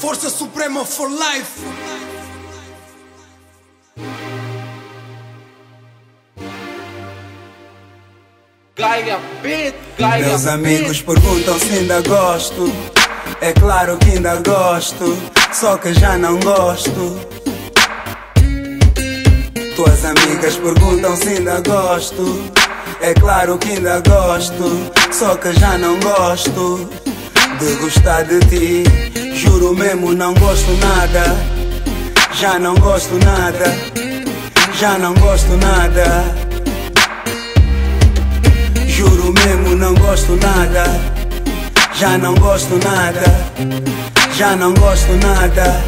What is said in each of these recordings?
Força Suprema for Life. Gaia Beat, Gaia Meus amigos perguntam se ainda gosto. É claro que ainda gosto, só que já não gosto. Tuas amigas perguntam se ainda gosto. É claro que ainda gosto, só que já não gosto de gostar de ti. Juro mesmo, não gosto nada. Já não gosto nada. Já não gosto nada. Juro mesmo, não gosto nada. Já não gosto nada. Já não gosto nada.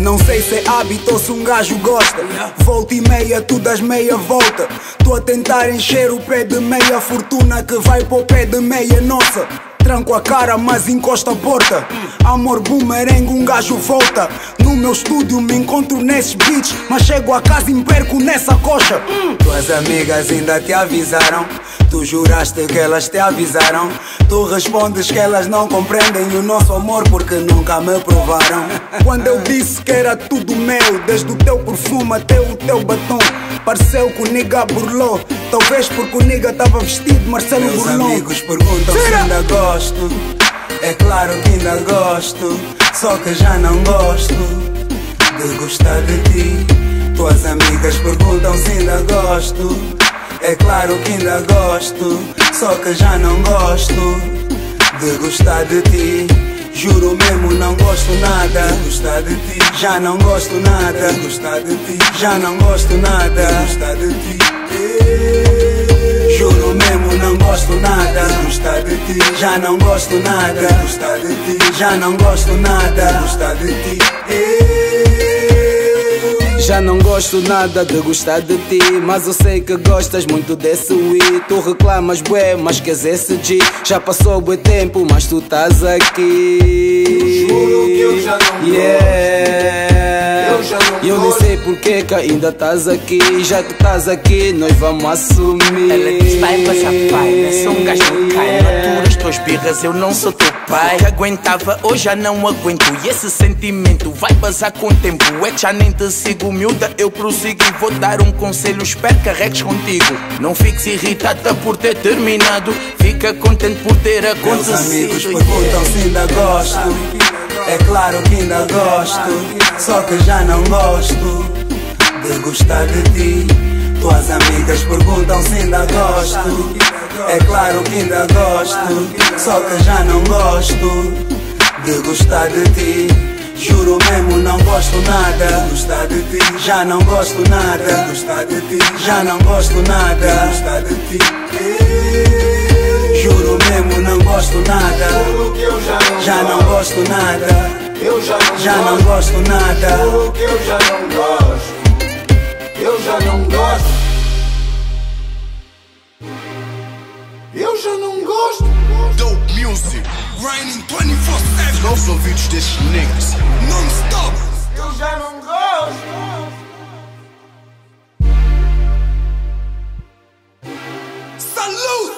Não sei se é hábito ou se um gajo gosta. Volta e meia, tu das meia volta. Tô a tentar encher o pé de meia fortuna que vai pro pé de meia nossa. Tranco a cara, mas encosta a porta. Amor boomerang, um gajo volta. No meu estúdio me encontro nesses beats, mas chego a casa e me perco nessa coxa. Tuas amigas ainda te avisaram. Tu juraste que elas te avisaram. Tu respondes que elas não compreendem o nosso amor porque nunca me provaram. Quando eu disse que era tudo meu, desde o teu perfume até o teu batom, pareceu que o nigga burlou. Talvez porque o nigga tava vestido Marcelo Meus Burlon. amigos perguntam se ainda gosto. É claro que ainda gosto, só que já não gosto de gostar de ti. Tuas amigas perguntam se ainda gosto. É claro que ainda gosto, só que já não gosto de gostar de ti. Juro mesmo, não gosto nada de gostar de ti. Já não gosto nada de gostar de ti. Já não gosto nada de gostar de ti. Juro mesmo, não gosto nada de gostar de ti. Já não gosto nada de gostar de ti. Já não gosto nada de gostar de ti. Já não gosto nada de gostar de ti Mas eu sei que gostas muito desse Wii Tu reclamas bué, mas queres esse G Já passou bué tempo, mas tu estás aqui Juro que eu já não yeah. gosto E eu nem sei porque que ainda estás aqui. Já que estás aqui, nós vamos assumir. Ela diz vai passar pai, eu sou um gajo que cai Maturas tuas birras, eu não sou teu pai. Que aguentava, hoje já não aguento. E esse sentimento vai passar com o tempo. É que já nem te sigo miúda, eu prossigo. E vou dar um conselho, espero que carregues contigo. Não fiques irritada por ter terminado. Fica contente por ter Meus acontecido. amigos perguntam se ainda gosto. É claro que ainda gosto, só que já não gosto de gostar de ti. Tuas amigas perguntam se ainda gosto. É claro que ainda gosto, só que já não gosto de gostar de ti. Juro mesmo, não gosto nada gostar de ti. Já não gosto nada gostar de ti. Já não gosto nada gostar de ti. Juro mesmo, não gosto gosto nada. Eu já não, já gosto, não gosto nada. Que eu já não gosto. Eu já não gosto. Eu já não gosto. Dope music, Raining 24/7. Novos ouvidos destes negros, non stop. Eu já não gosto. Salute!